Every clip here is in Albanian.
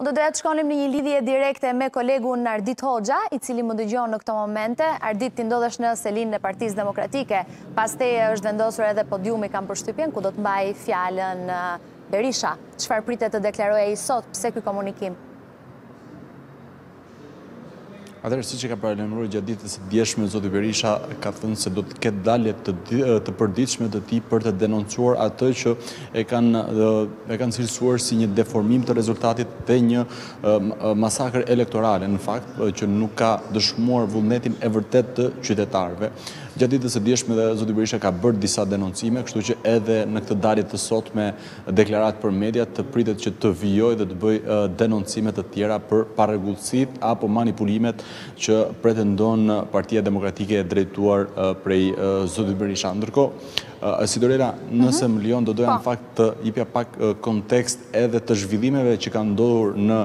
Unë do doja të shkonim në një lidhje direkte me kolegun Ardit Hoxha, i cili më dëgjon në këto momente. Ardit, ti ndodhesh në selinë e Partisë Demokratike. Pas teje është vendosur edhe podiumi, kam përshtypjen, ku do të mbajë fjalën Berisha. Çfarë pritet të deklarojë ai sot? Pse ky komunikim? Atëherë, siç e ka paralajmëruar gjatë ditës së djeshme, zoti Berisha ka thënë se do të ketë dalje të, të përditshme të tij për të denoncuar atë që e kanë e kanë cilësuar si një deformim të rezultatit dhe një masakër elektorale në fakt që nuk ka dëshmuar vullnetin e vërtet të qytetarëve. Gjatë ditës së djeshme dhe zoti Berisha ka bërë disa denoncime, kështu që edhe në këtë dalje të sotme deklaratë për mediat pritet që të vijojë dhe të bëjë denoncime të tjera për parregullsitë apo manipulimet që pretendon Partia Demokratike e drejtuar prej zotit Berisha. Ndërkohë, Sidorela, nëse më lejon do doja në fakt të jepja pak kontekst edhe të zhvillimeve që kanë ndodhur në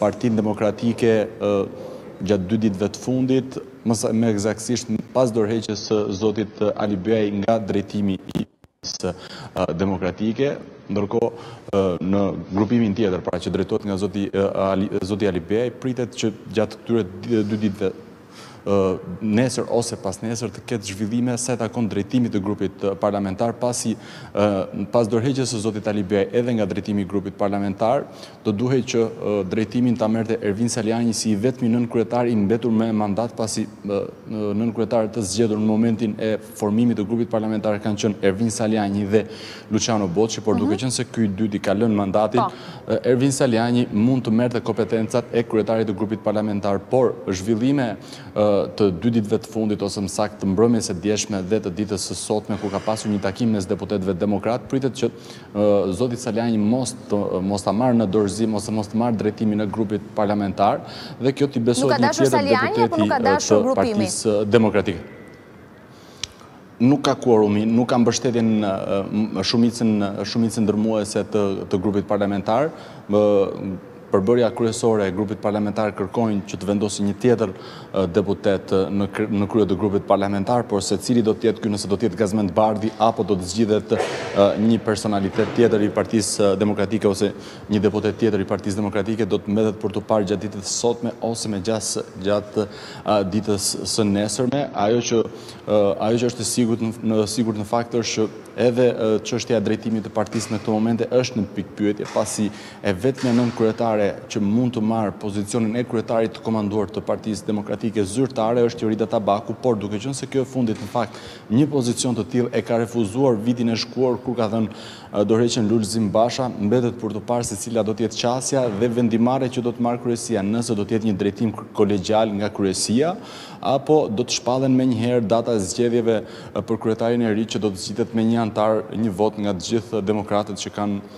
Partinë Demokratike gjatë dy ditëve të fundit, më ekzaktësisht pas dorëheqjes së zotit Alibeaj nga drejtimi i demokratike, ndërkohë në grupimin tjetër, pra që drejtohet nga zoti zoti Alibeaj, pritet që gjatë këtyre dy ditëve nesër ose pasnesër të ketë zhvillime sa i takon drejtimit të grupit parlamentar pasi pas dorëheqjes së zotit Alibeaj edhe nga drejtimi i grupit parlamentar Do duhej që drejtimin ta merrte Ervin Salianji si i vetmi nënkryetar i mbetur me mandat pasi nënkryetarë të zgjedhur në momentin e formimit të grupit parlamentar kanë qenë Ervin Salianji dhe Luçiano Boçi, por duke mhm. qenë se ky i dyti ka lënë mandatin, po. Ervin Salianji mund të merrte kompetencat e kryetarit të grupit parlamentar, por zhvillime të dy ditëve të fundit ose më saktë të mbrëmjes së djeshme dhe të ditës së sotme ku ka pasur një takim mes deputetëve demokratë pritet që zoti Salianji mos të mos ta marrë në dorëzim ose mos të marrë drejtimin e grupit parlamentar dhe kjo t'i besohet një tjetër deputeti të Partisë Demokratike. Nuk ka kuorumin, nuk ka mbështetjen shumicën shumicën dërrmuese të të grupit parlamentar. Përbërja kryesore e grupit parlamentar kërkojnë që të vendosin një tjetër deputet në krye të grupit parlamentar, por se cili do të jetë ky nëse do të jetë Gazment Bardhi apo do të zgjidhet një personalitet tjetër i Partisë Demokratike ose një deputet tjetër i Partisë Demokratike do të mbetet për t'u parë gjatë ditës së sotme ose me gjasë gjatë ditës së nesërme. Ajo që ajo që është e sigurt në fakt është që edhe çështja e drejtimit të partisë në këto momente është në pikëpyetje pasi E vetmja nënkryetare që mund të marrë pozicionin e kryetarit të komanduar të Partisë Demokratike zyrtare është Jorida Tabaku, por duke qenë se kjo e fundit në fakt një pozicion të tillë e ka refuzuar vitin e shkuar kur ka dhënë dorëheqjen Lulzim Basha, mbetet për të parë se cila do të jetë qasja dhe vendimmarrja që do të marrë kryesia, nëse do të jetë një drejtim kolegjial nga kryesia apo do të shpallen menjëherë data e zgjedhjeve për kryetarin e ri që do të zgjidhet me një anëtar, një votë nga të gjithë demokratët që kanë